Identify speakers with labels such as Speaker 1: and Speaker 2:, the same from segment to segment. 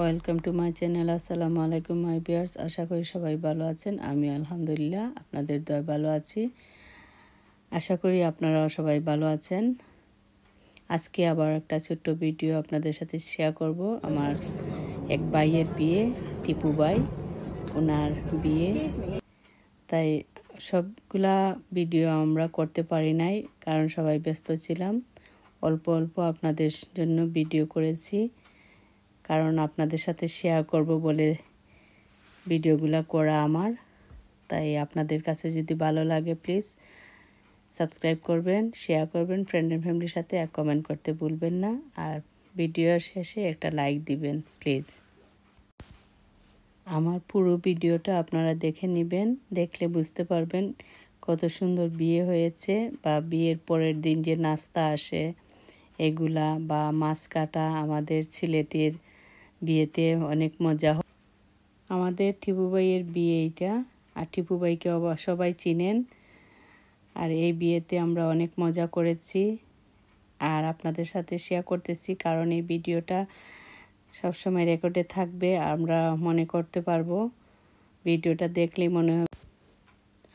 Speaker 1: Welcome to my channel আসসালামু আলাইকুম মাই বিয়ার্স আশা করি সবাই ভালো আছেন। আমি আলহামদুলিল্লাহ আপনাদের দয় ভালো আছি। আশা করি আপনারাও সবাই ভালো আছেন। আজকে আবার একটা ছোট্ট ভিডিও আপনাদের সাথে শেয়ার করব। আমার এক ভাইয়ের বিয়ে, টিপু ভাই। ওনার বিয়ে। তাই সবগুলা ভিডিও আমরা করতে পারি নাই, কারণ সবাই ব্যস্ত ছিলাম। অল্প অল্প আপনাদের জন্য ভিডিও করেছি, কারণ আপনাদের সাথে শেয়ার করব বলে ভিডিওগুলো করা আমার। তাই আপনাদের কাছে যদি ভালো লাগে প্লিজ সাবস্ক্রাইব করবেন শেয়ার করবেন ফ্রেন্ড অ্যান্ড ফ্যামিলির সাথে এক কমেন্ট করতে ভুলবেন না। আর ভিডিওর শেষে একটা লাইক দিবেন প্লিজ আমার পুরো ভিডিওটা আপনারা দেখে নেবেন, দেখলে বুঝতে পারবেন কত সুন্দর বিয়ে হয়েছে বা বিয়ের পরের দিন যে নাস্তা আসে এগুলা বা মাছ কাটা আমাদের ছেলেটির বিয়েতে অনেক মজা হয়। আমাদের টিপু ভাইয়ের বিয়ে এইটা, আর টিপু ভাইকে সবাই চিনেন। আর এই বিয়েতে আমরা অনেক মজা করেছি। আর আপনাদের সাথে শেয়ার করতেছি কারণ এই ভিডিওটা সবসময় রেকর্ডে থাকবে, আমরা মনে করতে পারব। ভিডিওটা দেখলে মনে হবে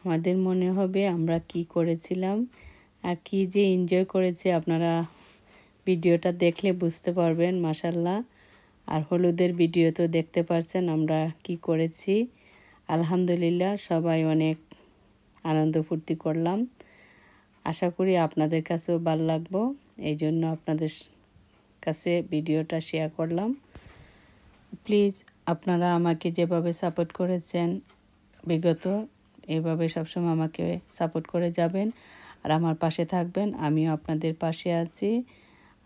Speaker 1: আমাদের মনে হবে আমরা কি করেছিলাম আর কি যে এনজয় করেছে। আপনারা ভিডিওটা দেখলে বুঝতে পারবেন মাসাল্লাহ আর হলুদের ভিডিও তো দেখতে পারছেন আমরা কি করেছি। আলহামদুলিল্লাহ সবাই অনেক আনন্দ ফুর্তি করলাম। আশা করি আপনাদের কাছেও ভালো লাগবো। এই জন্য আপনাদের কাছে ভিডিওটা শেয়ার করলাম। প্লিজ আপনারা আমাকে যেভাবে সাপোর্ট করেছেন, বিগত, এভাবে সবসময় আমাকে সাপোর্ট করে যাবেন আর আমার পাশে থাকবেন। আমিও আপনাদের পাশে আছি।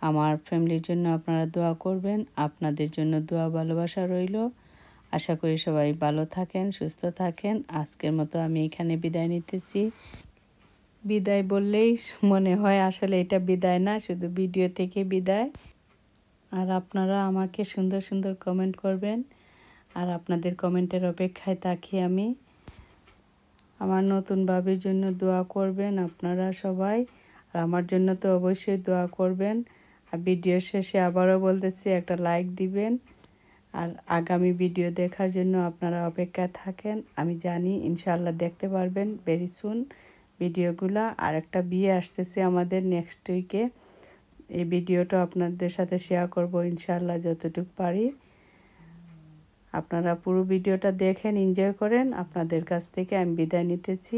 Speaker 1: আমার ফ্যামিলির জন্য আপনারা দোয়া করবেন। আপনাদের জন্য দোয়া ভালোবাসা রইল। আশা করি সবাই ভালো থাকেন, সুস্থ থাকেন। আজকের মতো আমি এখানে বিদায় নিতেছি। বিদায় বললেই মনে হয় আসলে এটা বিদায় না, শুধু ভিডিও থেকে বিদায়। আর আপনারা আমাকে সুন্দর সুন্দর কমেন্ট করবেন। আর আপনাদের কমেন্টের অপেক্ষায় থাকি আমি। আমার নতুন বাবির জন্য দোয়া করবেন আপনারা সবাই। আর আমার জন্য তো অবশ্যই দোয়া করবেন। আর ভিডিও শেষে আবারও বলতেছি, একটা লাইক দিবেন। আর আগামী ভিডিও দেখার জন্য আপনারা অপেক্ষায় থাকেন। আমি জানি ইনশাল্লাহ দেখতে পারবেন ভেরি সুন ভিডিওগুলা আর একটা বিয়ে আসতেছে আমাদের নেক্সট উইকে এই ভিডিওটা আপনাদের সাথে শেয়ার করব ইনশাল্লাহ যতটুকু পারি। আপনারা পুরো ভিডিওটা দেখেন এনজয় করেন। আপনাদের কাছ থেকে আমি বিদায় নিতেছি।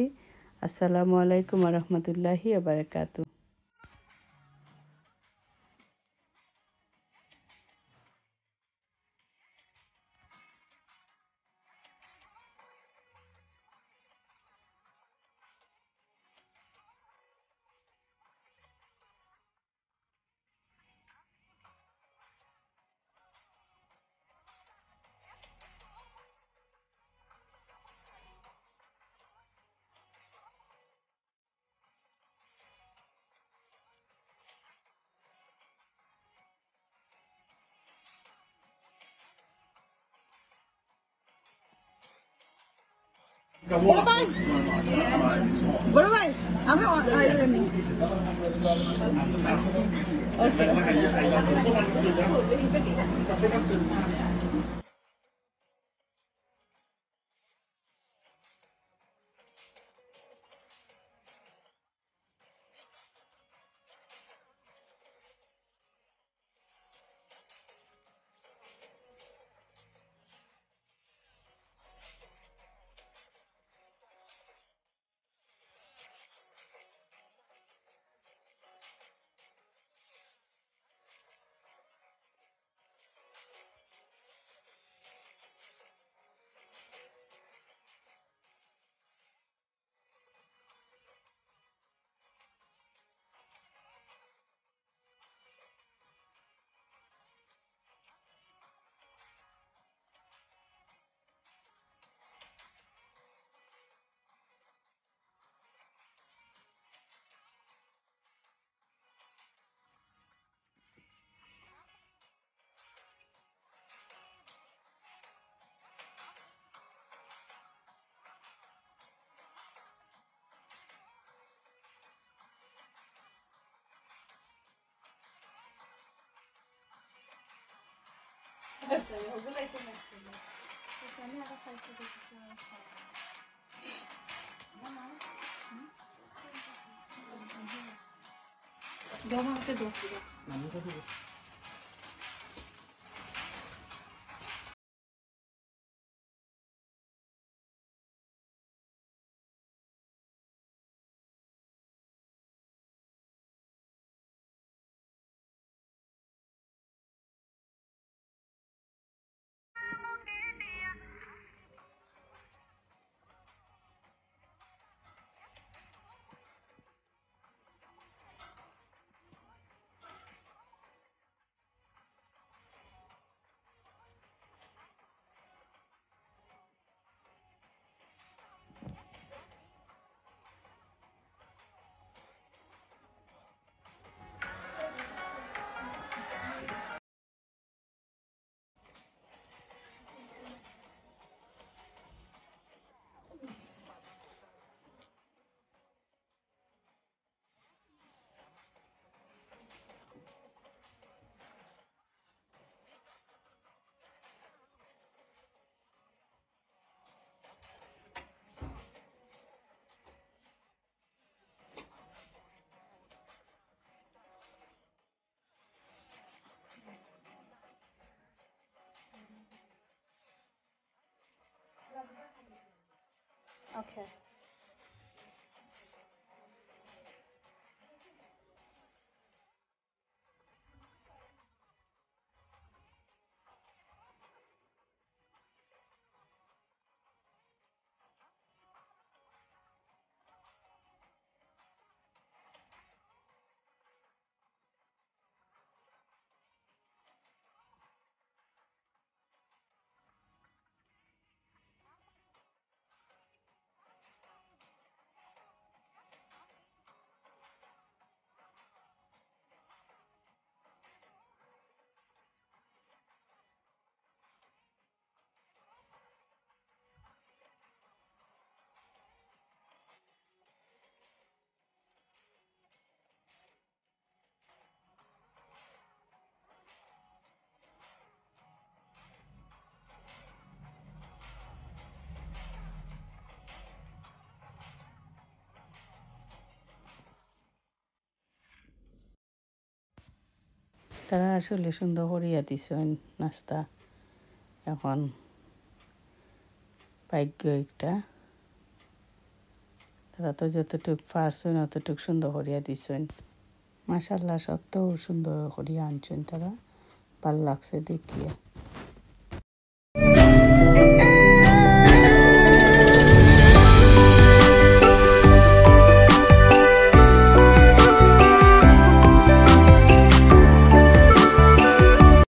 Speaker 1: আসসালামু আলাইকুম রহমতুল্লাহি আবরকাতু
Speaker 2: বড় ভাই বড় ভাই আমি ওকে আমাকে দোষ দিল Okay.
Speaker 1: তারা আসলে সুন্দর করিয়া দিছেন নাস্তা। এখন ভাগ্য একটা। তারা তো যতটুক পারছেন, অতটুক সুন্দর করিয়া দিছেন। মাসাল্লাহ সব তো সুন্দর করিয়া আনছেন তারা। ভালো লাগছে দেখিয়া।